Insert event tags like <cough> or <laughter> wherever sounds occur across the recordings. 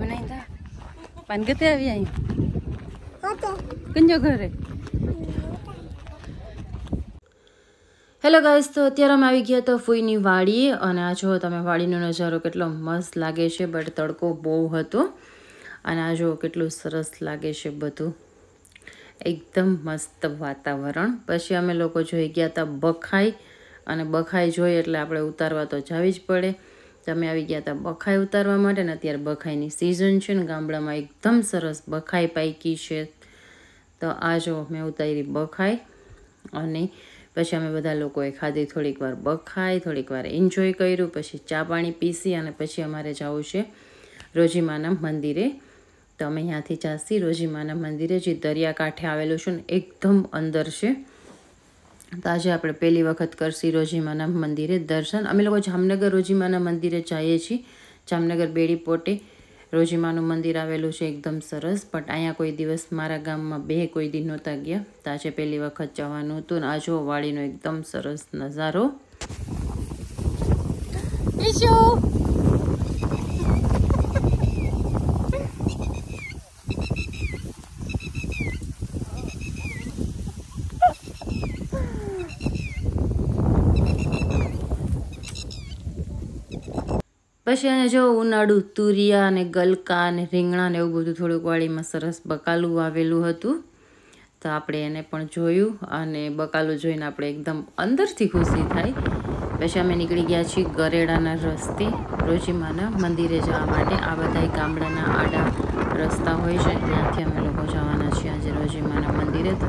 બનાવી તા? પાન ગતે આવી અહીં કંજો ઘરે? હેલો ગાઈસ તો અત્યારે અમે આવી ગયા તો ફૂઈની વાડી અને આ જો તમે વાડીનો નજારો કેટલો મસ્ત લાગે છે બટ તડકો બહુ હતો. અને આ જો કેટલું સરસ લાગે છે બધું. એકદમ મસ્ત વાતાવરણ. પછી અમે લોકો જોઈ ગયા હતા બખાઈ. અને બખાઈ જોઈએ એટલે આપણે ઉતારવા તો જવી જ પડે. તમે આવી ગયા હતા બખાઈ ઉતારવા માટે ને અત્યારે બખાઈની સિઝન છે ને ગામડામાં એકદમ સરસ બખાઈ પાકી છે. તો આ જો મેં ઉતારી બખાઈ અને પછી અમે બધા લોકોએ ખાધી થોડીક વાર બખાઈ, થોડીક વાર એન્જોય કર્યું, પછી ચા પાણી પીસી અને પછી અમારે જવું છે રોજીમાના મંદિરે. તો અમે ત્યાંથી જાસી રોજીમાના મંદિરે જે દરિયાકાંઠે આવેલું છે ને એકદમ અંદર છે. તો આજે આપણે પહેલી વખત કરશી રોજીમાના મંદિરે દર્શન. અમે લોકો જામનગર રોજીમાના મંદિરે જઈએ છીએ. જામનગર બેડી પોટે રોજીમાનું મંદિર આવેલું છે એકદમ સરસ. બટ અહીંયા કોઈ દિવસ મારા ગામમાં બે કોઈ દિન નહોતા ગયા. તો આજે પહેલી વખત જવાનું હતું ને આ જો વાડીનો એકદમ સરસ નજારો. પછી એને જો ઉનાળુ, તુરિયા અને ગલકા અને રીંગણા ને એવું બધું થોડુંક વાળીમાં સરસ બકાલું આવેલું હતું, તો આપણે એને પણ જોયું અને બકાલું જોઈને આપણે એકદમ અંદરથી ખુશી થાય. પછી અમે નીકળી ગયા છીએ ગરેડાના રસ્તે, રોજીમાના મંદિરે જવા માટે. આ બધા ગામડાના આડા રસ્તા હોય છે, ત્યાંથી અમે લોકો જવાના છીએ આજે રોજીમાના મંદિરે. તો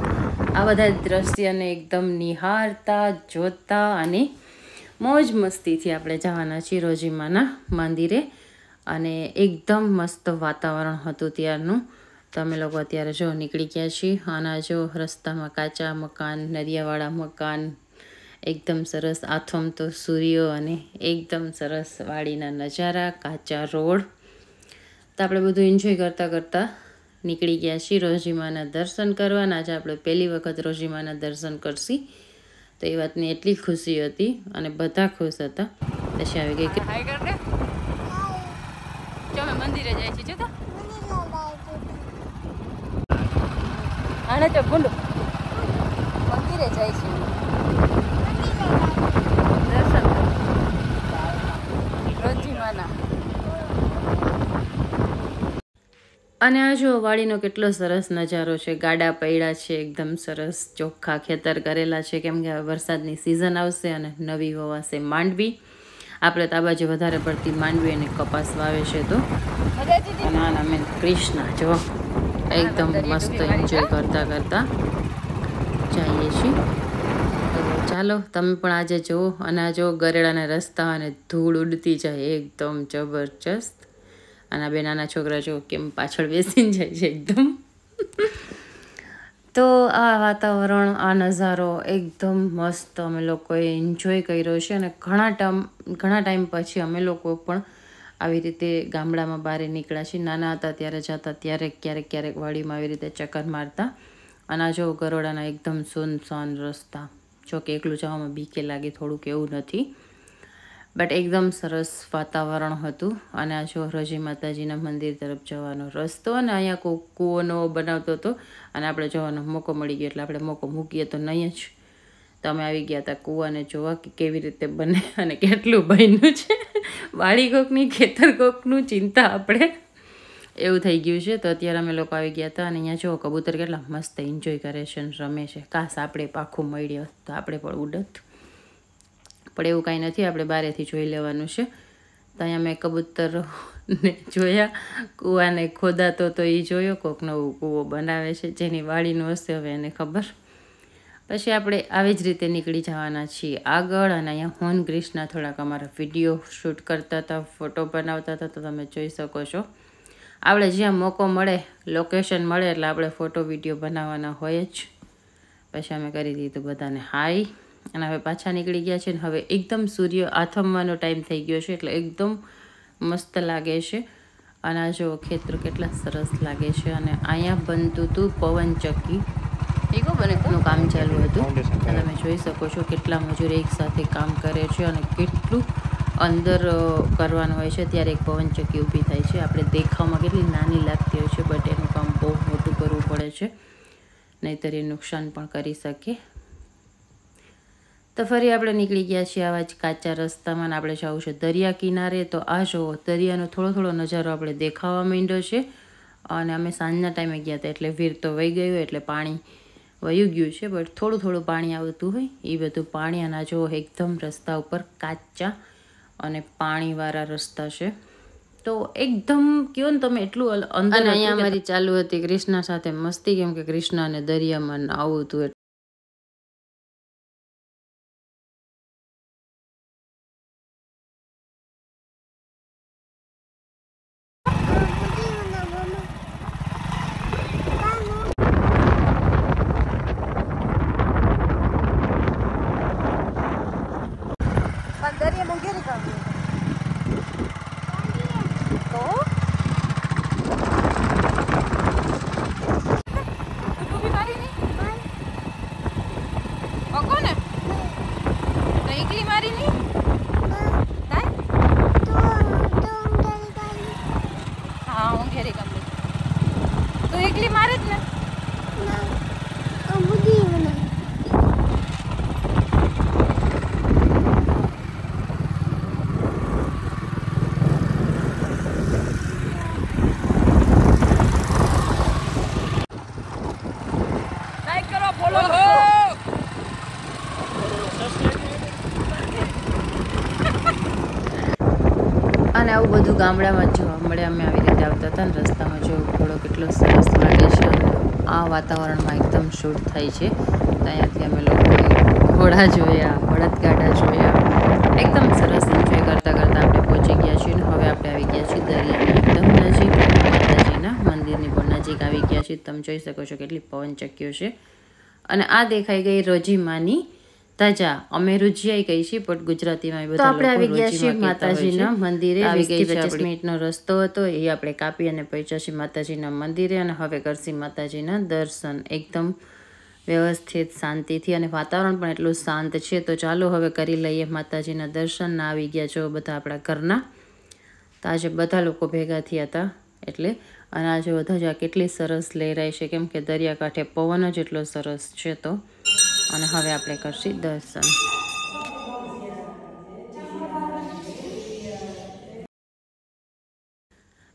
આ બધા દ્રશ્યને એકદમ નિહાળતા, જોતા અને મોજ મસ્તીથી આપણે જવાના છીએ રોજીમાના મંદિરે. અને એકદમ મસ્ત વાતાવરણ હતું ત્યારનું. તમે લોકો અત્યારે જો નીકળી ગયા છીએ. અને જો રસ્તામાં કાચા મકાન નરિયાવાળા મકાન, એકદમ સરસ આથમ તો સૂર્યો અને એકદમ સરસ વાડીના નજારા, કાચા રોડ. તો આપણે બધું એન્જોય કરતાં કરતાં નીકળી ગયા છીએ રોજીમાના દર્શન કરવાના. આજે આપણે પહેલી વખત રોજીમાના દર્શન કરશી. તો એ વાતની એટલી ખુશી હતી અને બધા ખુશ હતા. પછી આવી ગઈ કે મંદિરે જાય છે જતા આને તો મંદિરે જાય છે દર્શન રોજીમાના. અને આ જો વાડીનો કેટલો સરસ નજારો છે. ગાડા પૈડા છે, એકદમ સરસ ચોખ્ખા ખેતર કરેલા છે. કેમ કે હવે વરસાદની સિઝન આવશે અને નવી વવાશે માંડવી. આપણે તો વધારે પડતી માંડવી અને કપાસ વાવે છે તો. અને આના મેં કૃષ્ણા જો, એકદમ મસ્ત એન્જોય કરતા કરતા જઈએ છીએ. તો ચાલો, તમે પણ આજે જુઓ અને આ જો ગરેડાના રસ્તા અને ધૂળ ઉડતી જાય, એકદમ જબરજસ્ત. અને આ બે નાના છોકરા જો કેમ પાછળ બેસીને જાય છે એકદમ. તો આ વાતાવરણ, આ નજારો એકદમ મસ્ત અમે લોકોએ એન્જોય કર્યો છે અને ઘણા ટાઈમ ઘણા ટાઈમ પછી અમે લોકો પણ આવી રીતે ગામડામાં બહાર નીકળ્યા છીએ. નાના હતા ત્યારે જતા, ત્યારે ક્યારેક ક્યારેક વાડીમાં આવી રીતે ચક્કર મારતા. અને આ જો ગરોડાના એકદમ સુનસાન રસ્તા, જો કે એકલું જવામાં બીકે લાગે થોડુંક એવું નથી. બટ એકદમ સરસ વાતાવરણ હતું. અને આ જો રજી માતાજીના મંદિર તરફ જવાનો રસ્તો અને અહીંયા કોઈ કૂવો નવો બનાવતો હતો. અને આપણે જવાનો મોકો મળી ગયો. એટલે આપણે મોકો મૂકીએ તો નહીં જ. તમે આવી ગયા હતા કૂવાને જોવા કે કેવી રીતે બને અને કેટલું બન્યું છે. વાળી કોકની, ખેતર કોકનું, ચિંતા આપણે. એવું થઈ ગયું છે. તો અત્યારે અમે લોકો આવી ગયા હતા અને અહીંયા જો, કબૂતર કેટલા મસ્ત એન્જોય કરે છે અને રમે છે. કાશ આપણે પાખું મળ્યો તો આપણે પણ ઉડત. પણ એવું કાંઈ નથી, આપણે બારેથી જોઈ લેવાનું છે. તો અહીંયા મેં કબૂતરને <laughs> જોયા, કૂવાને ખોદાતો તો એ જોયો, કોક નવું કૂવો બનાવે છે, જેની વાડીનું હશે હવે એને ખબર. પછી આપણે આવી જ રીતે નીકળી જવાના છીએ આગળ, અને અહીંયા હોન ગ્રીસના થોડાક અમારા વીડિયો શૂટ કરતા હતા, ફોટો બનાવતા હતા, તો તમે જોઈ શકો છો. આપણે જ્યાં મોકો મળે લોકેશન મળે, એટલે આપણે ફોટો, વીડિયો બનાવવાના હોય જ. પછી અમે કરી દીધું બધાને હાય અને હવે પાછા નીકળી ગયા છે ને હવે એકદમ સૂર્ય આથમવાનો ટાઈમ થઈ ગયો છે એટલે એકદમ મસ્ત લાગે છે. અને આ જો ખેતર કેટલા સરસ લાગે છે અને અહીંયા બનતું હતું પવનચક્કી ઈકો બને નું કામ ચાલુ હતું. તમે જોઈ શકો છો કેટલા મજૂર એકસાથે કામ કરે છે અને કેટલું અંદર કરવાનું હોય છે. ત્યારે એક પવનચક્કી ઊભી થાય છે. આપણે દેખાવમાં કેટલી નાની લાગતી હોય છે બટ એનું કામ બહુ મોટું કરવું પડે છે. નહીંતર એ નુકસાન પણ કરી શકે. તો ફરી આપણે નીકળી ગયા છીએ આવા જ કાચા રસ્તામાં આપણે જવું છે દરિયા કિનારે. તો આ જુઓ દરિયાનો થોડો થોડો નજારો આપણે દેખાવા માંડ્યો છે. અને અમે સાંજના ટાઈમે ગયા હતા એટલે વીર તો વહી ગયું એટલે પાણી વયું ગયું છે બટ થોડું થોડું પાણી આવતું હોય એ બધું પાણી અને જુઓ એકદમ રસ્તા ઉપર કાચા અને પાણીવાળા રસ્તા છે. તો એકદમ કયો ને તમે એટલું અંદર અહીંયા અમારી ચાલુ હતી કૃષ્ણા સાથે મસ્તી કેમ કે કૃષ્ણાને દરિયામાં આવું હતું એટલે એકલી મારી નહીં હા હું ઘેરી ગમી તું એકલી મારે જ ને અને આવું બધું ગામડામાં જોવા મળે. અમે આવી રીતે આવતા હતા ને રસ્તામાં જો ઘોડો કેટલો સરસ લાગે છે. આ વાતાવરણમાં એકદમ શૂટ થાય છે. તો અહીંયાથી અમે લોકોએ ઘોડા જોયા, બળદગાડા જોયા. એકદમ સરસ એન્જોય કરતાં કરતાં આપણે પહોંચી ગયા છીએ અને હવે આપણે આવી ગયા છીએ દરિયાની એકદમ નજીક. માતાજીના મંદિરની પણ નજીક આવી ગયા છીએ. તમે જોઈ શકો છો કેટલી પવન ચક્યો છે. અને આ દેખાઈ ગઈ રોજીમાની તાજા. અમે રૂજિયાઈ કહી છીએ પણ ગુજરાતીમાં એ બધા આપણે આવી ગયા છીએ માતાજીના મંદિરે આવી ગઈ પચાસ મિનિટનો રસ્તો હતો એ આપણે કાપી અને પહોંચ્યા માતાજીના મંદિરે અને હવે કરશી માતાજીના દર્શન એકદમ વ્યવસ્થિત શાંતિથી અને વાતાવરણ પણ એટલું શાંત છે. તો ચાલો હવે કરી લઈએ માતાજીના દર્શન. ના આવી ગયા છો બધા આપણા ઘરના. તો આજે બધા લોકો ભેગા થયા હતા એટલે અને આજે બધા જ આ કેટલી સરસ લહેરાય છે. કેમ કે દરિયાકાંઠે પવન જ એટલો સરસ છે તો. અને હવે આપણે કરશી દર્શન.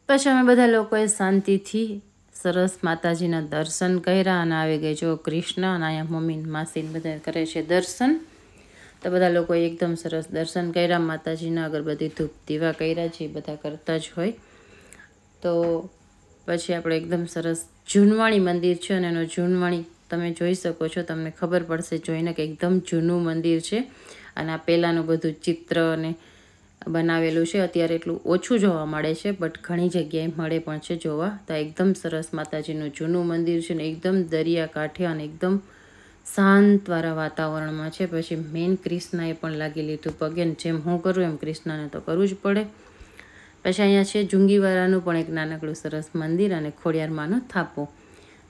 પછી અમે બધા લોકોએ શાંતિથી સરસ માતાજીના દર્શન કર્યા અને આવી ગઈ જો કૃષ્ણ અને અહીંયા મમ્મી માસીન બધા કરે છે દર્શન. તો બધા લોકોએ એકદમ સરસ દર્શન કર્યા. માતાજીના અગરબત્તી ધૂપ દીવા કર્યા છે બધા કરતા જ હોય. તો પછી આપણે એકદમ સરસ જૂનવાણી મંદિર છે અને એનો જૂનવાણી તમે જોઈ શકો છો, તમને ખબર પડશે જોઈને કે એકદમ જૂનું મંદિર છે. અને આ પહેલાંનું બધું ચિત્ર અને બનાવેલું છે. અત્યારે એટલું ઓછું જોવા મળે છે, બટ ઘણી જગ્યાએ મળે પણ છે જોવા. તો એકદમ સરસ માતાજીનું જૂનું મંદિર છે ને એકદમ દરિયાકાંઠે અને એકદમ શાંતવાળા વાતાવરણમાં છે. પછી મેન ક્રિષ્નાએ પણ લાગી લીધું પગે જેમ હું કરું એમ ક્રિષ્નાને તો કરવું જ પડે. પછી અહીંયા છે જુંગીવારાનું પણ એક નાનકડું સરસ મંદિર અને ખોડિયારમાંનો થાપો.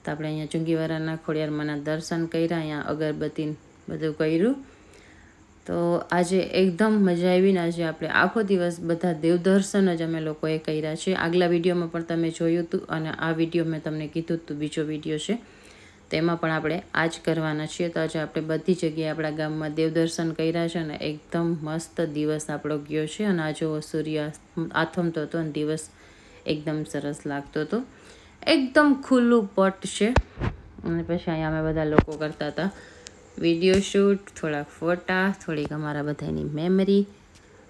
તો આપણે અહીંયા ચુંગીવારાના ખોડિયારમાંના દર્શન કર્યા, અહીંયા અગરબત્તી બધું કર્યું. તો આજે એકદમ મજા આવીને આજે આપણે આખો દિવસ બધા દેવદર્શન જ અમે લોકોએ કર્યા છે. આગલા વિડીયોમાં પણ તમે જોયું હતું અને આ વીડિયો મેં તમને કીધું હતું, બીજો વીડિયો છે. તેમાં પણ આપણે આ જ કરવાના છીએ. તો આજે આપણે બધી જગ્યાએ આપણા ગામમાં દેવદર્શન કર્યા છે અને એકદમ મસ્ત દિવસ આપણો ગયો છે. અને આ જો સૂર્ય આથમતો હતો અને દિવસ એકદમ સરસ લાગતો હતો. એકદમ ખુલ્લું પટ છે. અને પછી અહીંયા અમે બધા લોકો કરતા હતા. વીડિયો શૂટ, થોડાક ફોટા, થોડીક અમારા બધાની મેમરી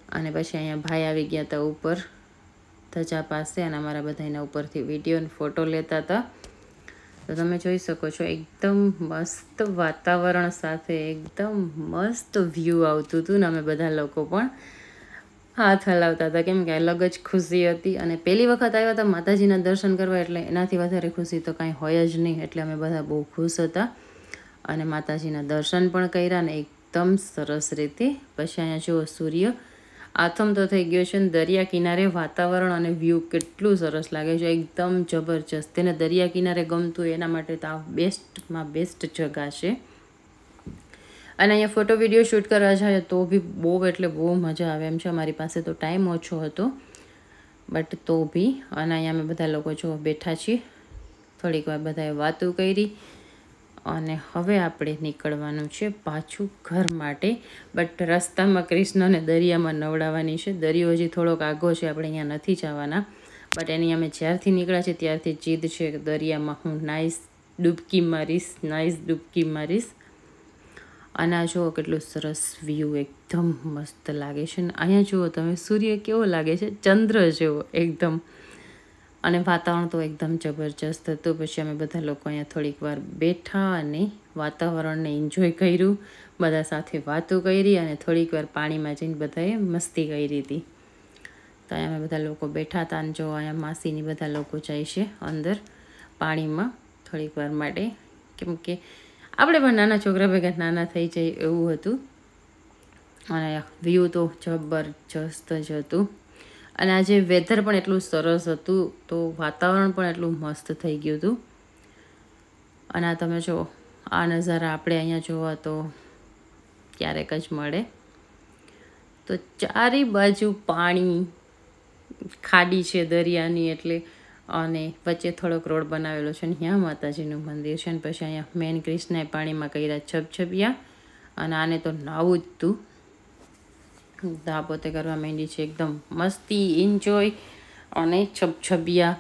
અને પછી અહીંયા ભાઈ આવી ગયા હતા ઉપર, ધજા પાસે, અને અમારા બધાના ઉપરથી વીડિયો અને ફોટો લેતા હતા. તો તમે જોઈ શકો છો, એકદમ મસ્ત વાતાવરણ સાથે, એકદમ મસ્ત વ્યૂ આવતું હતું ને અમે બધા લોકો પણ. હાથ હલાવતા હતા. કેમ કે અલગ જ ખુશી હતી અને પહેલી વખત આવ્યા હતા માતાજીના દર્શન કરવા એટલે એનાથી વધારે ખુશી તો કાંઈ હોય જ નહીં. એટલે અમે બધા બહુ ખુશ હતા અને માતાજીના દર્શન પણ કર્યા ને એકદમ સરસ રીતે. પછી અહીંયા જુઓ સૂર્ય. આથમ તો થઈ ગયો છે ને દરિયા કિનારે વાતાવરણ અને વ્યૂ કેટલું સરસ લાગે છે. એકદમ જબરજસ્ત. તેને દરિયા કિનારે ગમતું એના માટે તો આ બેસ્ટમાં બેસ્ટ જગા છે. અને અહીંયા ફોટો વીડિયો શૂટ કરવા જાય તો બી બહુ એટલે બહુ મજા આવે. એમ છે, અમારી પાસે તો ટાઈમ ઓછો હતો. બટ તો બી, અને અહીંયા અમે બધા લોકો જો બેઠા છીએ. થોડીક વાર બધાએ વાતો કરી. અને હવે આપણે નીકળવાનું છે પાછું ઘર માટે. બટ રસ્તામાં કૃષ્ણને દરિયામાં નવડાવવાની છે. દરિયો હજી થોડોક આગો છે, આપણે અહીંયા નથી જવાના. બટ એની અમે જ્યારથી નીકળ્યા છે ત્યારથી જીદ છે દરિયામાં હું નાઈસ ડૂબકી મારીશ નાઈસ ડૂબકી મારીશ. અને આ જુઓ કેટલું સરસ વ્યૂ એકદમ મસ્ત લાગે છે. ને અહીંયા જુઓ તમે, સૂર્ય કેવો લાગે છે? ચંદ્ર જેવો એકદમ. અને વાતાવરણ તો એકદમ જબરજસ્ત હતું. પછી અમે બધા લોકો અહીંયા થોડીક વાર બેઠા અને વાતાવરણને એન્જોય કર્યું. બધા સાથે વાતો કરી અને થોડીક વાર પાણીમાં જઈને બધાએ મસ્તી કરી હતી. તો અહીંયા અમે બધા લોકો બેઠા હતા અને જો અહીંયા માસીની બધા લોકો જાય છે અંદર પાણીમાં થોડીક વાર માટે. કેમ કે આપણે પણ નાના છોકરા ભેગા નાના થઈ જાય એવું હતું. અને વ્યૂ તો જબરજસ્ત જ હતું. અને આજે વેધર પણ એટલું સરસ હતું, તો વાતાવરણ પણ એટલું મસ્ત થઈ ગયું હતું. અને આ તમે જો, આ નજારા આપણે અહીંયા જોવા તો ક્યારેક જ મળે. તો ચારે બાજુ પાણી ખાડી છે દરિયાની એટલે અને વચ્ચે થોડોક રોડ બનાવેલો છે અને ત્યાં માતાજીનું મંદિર છે અને પછી અહીંયા મેન કૃષ્ણએ પાણીમાં કર્યા છપછપિયા અને આને તો નાવું જ તું. દા પોતે કરવા માંડી છે, એકદમ મસ્તી એન્જોય અને છપછપિયા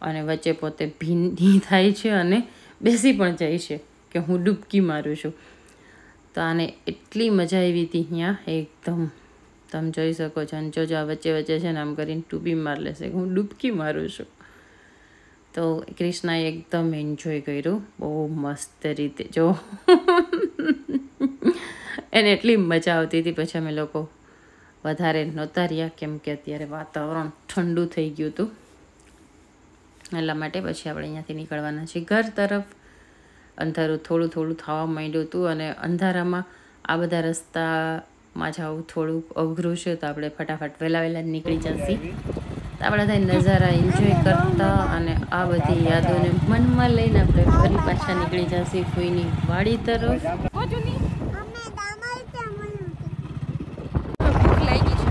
અને વચ્ચે પોતે ભીંડી થાય છે અને બેસી પણ જાય છે કે હું ડૂબકી મારું છું. તો આને એટલી મજા આવી હતી અહીંયા એકદમ તમે જોઈ શકો છો અને જોજો આ વચ્ચે વચ્ચે છે ને આમ કરીને ટૂબી માર લેશે હું ડૂબકી મારું છું. તો ક્રિષ્નાએ એકદમ એન્જોય કર્યું. બહુ મસ્ત રીતે. જો. એને એટલી મજા આવતી હતી. પછી અમે લોકો વધારે નહોતા રહ્યા, કેમ કે અત્યારે વાતાવરણ ઠંડુ થઈ ગયું હતું. એટલા માટે પછી આપણે અહીંયાથી નીકળવાના છીએ. ઘર તરફ અંધારું થોડું થોડું થવા માંડ્યું હતું અને અંધારામાં આ બધા રસ્તામાં જવું થોડુંક અઘરું છે, તો આપણે ફટાફટ વહેલા વહેલા નીકળી જશે. આપણે બધા નજારા એન્જોય કરતા અને આ બધી યાદોને મનમાં લઈને આપણે ફરી પાછા નીકળી જશે કોઈની વાડી તરફ ભૂખ લાગી છે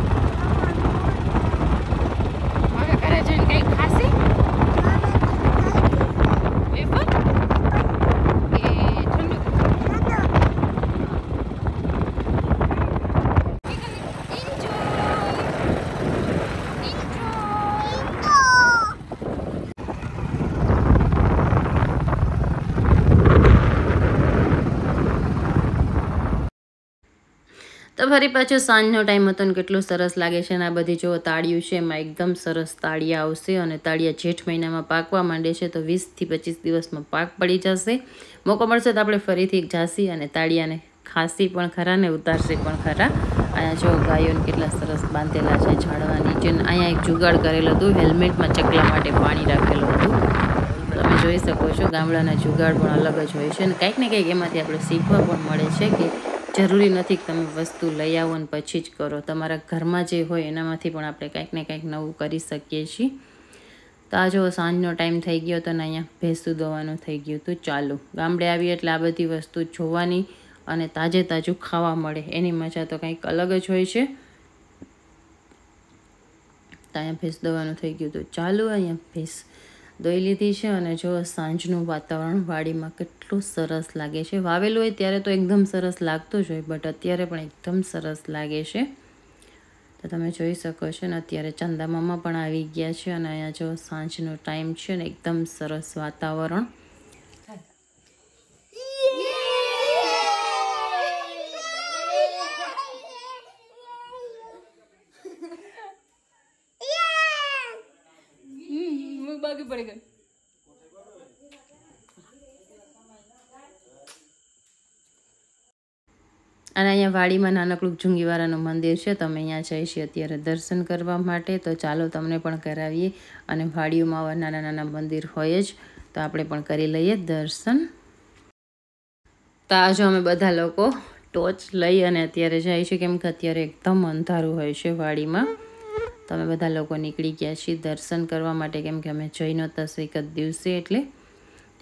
હવે ઘરે જઈને કંઈ ખાશે વેફર કે ઠંડુ તો ફરી પાછો સાંજનો ટાઈમ હતો ને કેટલું સરસ લાગે છે અને આ બધી જો તાળિયું છે એમાં એકદમ સરસ તાળિયા આવશે અને તાળિયા જેઠ મહિનામાં પાકવા માંડે છે તો વીસથી પચીસ દિવસમાં પાક પડી જશે. મોકો મળશે તો આપણે ફરીથી જાસી અને તાળિયાને ખાંસી પણ ખરા ને ઉતારશે પણ ખરા. અહીંયા જો ગાયોને કેટલા સરસ બાંધેલા છે ઝાડવા નીચે અહીંયા એક જુગાડ કરેલું હતું, હેલ્મેટમાં ચકલા માટે પાણી રાખેલું હતું. તમે જોઈ શકો છો ગામડાના જુગાડ પણ અલગ જ હોય છે અને કંઈક ને કંઈક એમાંથી આપણે શીખવા પણ મળે છે કે જરૂરી નથી કે તમે વસ્તુ લઈ આવો ને પછી જ કરો. તમારા ઘરમાં જે હોય એનામાંથી પણ આપણે કંઈક ને કંઈક નવું કરી શકીએ છીએ. તો આ જો સાંજનો ટાઈમ થઈ ગયો તો ને અહીંયા ભેંસું દોવાનું થઈ ગયું હતું. ચાલુ, ગામડે આવી એટલે આ બધી વસ્તુ જોવાની અને તાજે તાજું ખાવા મળે. એની મજા તો કંઈક અલગ જ હોય છે. તો અહીંયા ભેંસ દોવાનું થઈ ગયું હતું. ચાલુ અહીંયા ભેંસ દોઈ લીધી છે અને જો સાંજનું વાતાવરણ વાડીમાં કેટલું સરસ લાગે છે. વાવેલું હોય ત્યારે તો એકદમ સરસ લાગતું જ હોય, બટ અત્યારે પણ એકદમ સરસ લાગે છે. તો તમે જોઈ શકો છો ને, અત્યારે ચંદામામા પણ આવી ગયા છે અને અહીંયા જો સાંજનો ટાઈમ છે ને, એકદમ સરસ વાતાવરણ હમ બાકી પડી ગઈ અને અહીંયા વાડીમાં નાનકડું જુંગીવારાનું મંદિર છે તમે અહીંયા જઈ છીએ અત્યારે દર્શન કરવા માટે. તો ચાલો તમને પણ કરાવીએ. અને વાડીઓમાં આવા નાના નાના મંદિર હોય જ, તો આપણે પણ કરી લઈએ દર્શન. તો આજે અમે બધા લોકો ટોચ લઈ અને અત્યારે જાય છે, કેમ કે અત્યારે એકદમ અંધારું હોય છે વાડીમાં. તો અમે બધા લોકો નીકળી ગયા છીએ દર્શન કરવા માટે, કેમ કે અમે જઈ નહોતા એક જ દિવસે, એટલે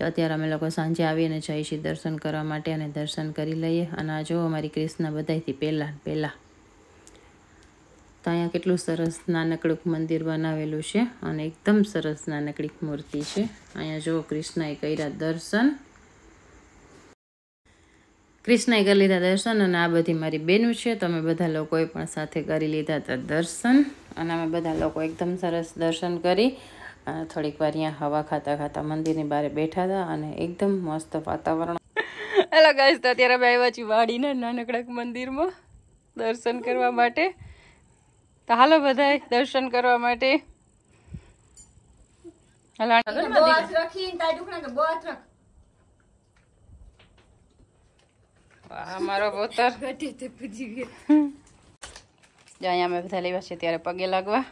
તો અત્યારે અમે લોકો સાંજે આવીને જઈએ છીએ દર્શન કરવા માટે અને દર્શન કરી લઈએ. અને આ જો અમારી કૃષ્ણ બધાથી પહેલાં પહેલાં. તો અહીંયા કેટલું સરસ નાનકડું મંદિર બનાવેલું છે અને એકદમ સરસ નાનકડી મૂર્તિ છે. અહીંયા જો કૃષ્ણએ કર્યા દર્શન. કૃષ્ણએ કરી લીધા દર્શન અને આ બધી મારી બહેનું છે. તમે બધા લોકોએ પણ સાથે કરી લીધા હતા દર્શન. અને અમે બધા લોકો એકદમ સરસ દર્શન કરી થોડીક વાર અહીંયા હવા ખાતા ખાતા મંદિરની બહાર બેઠા હતા અને એકદમ મસ્ત વાતાવરણ. હેલો ગાઈસ તો અત્યારે અમે આવ્યા છીએ વાડીના નાનકડા મંદિરમાં દર્શન કરવા માટે. તો હાલો બધાય દર્શન કરવા માટે. વાહ, મારો પોતર. અહીંયા અમે બધા લેવા છે ત્યારે પગે લાગવા.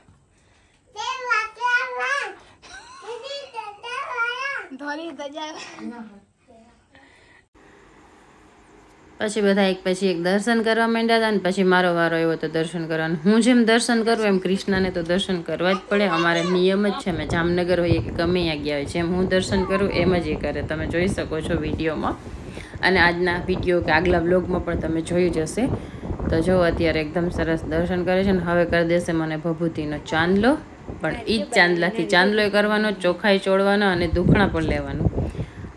પછી બધા એક પછી એક દર્શન કરવા માંડ્યા હતા ને પછી મારો વારો એવો તો દર્શન કરવાનો. હું જેમ દર્શન કરું એમ કૃષ્ણને તો દર્શન કરવા જ પડે. અમારે નિયમ જ છે, અમે જામનગર હોઈએ કે ગમે ત્યાં ગયા હોય. જેમ હું દર્શન કરું એમ જ એ કરે. તમે જોઈ શકો છો વિડીયોમાં. અને આજના વીડિયો કે આગલા બ્લોગમાં પણ તમે જોયું જ હશે. તો જો અત્યારે એકદમ સરસ દર્શન કરે છે ને હવે કરી દેશે મને ભભૂતિનો ચાંદલો. પણ એ જ ચાંદલાથી. ચાંદલો કરવાનો, ચોખાઈ ચોળવાનો અને દુખણા પણ લેવાનું.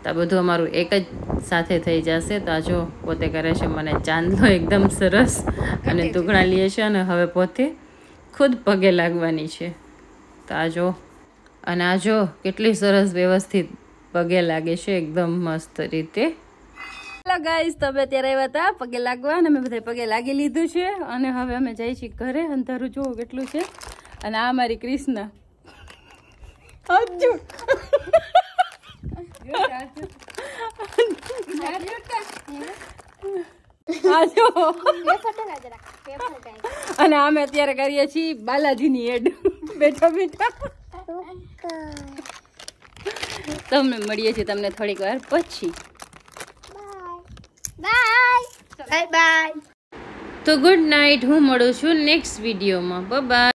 તો આ બધું અમારું એક જ સાથે થઈ જશે. તો આ જો પોતે કરે છે મને ચાંદલો એકદમ સરસ અને દુખણા લે છે અને હવે પોતે ખુદ પગે લાગવાની છે. તો આ જો, અને આ જો કેટલી સરસ વ્યવસ્થિત પગે લાગે છે, એકદમ મસ્ત રીતે. હેલો ગાઈસ તમે અત્યારે આવ્યા હતા પગે લાગવા અને અમે બધા પગે લાગી લીધું છે. અને હવે અમે જઈએ છીએ ઘરે. અંધારું જુઓ કેટલું છે. અને આ મારી કૃષ્ણ. હજુ અને અમે અત્યારે કરીએ છીએ બાલાજીની એડ. બેઠા બેઠા. તમને મળીએ છીએ તમને થોડીક વાર પછી. બાય. બાય. તો ગુડ નાઇટ હું મળું છું નેક્સ્ટ વિડીયોમાં. બાય